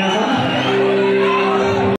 안.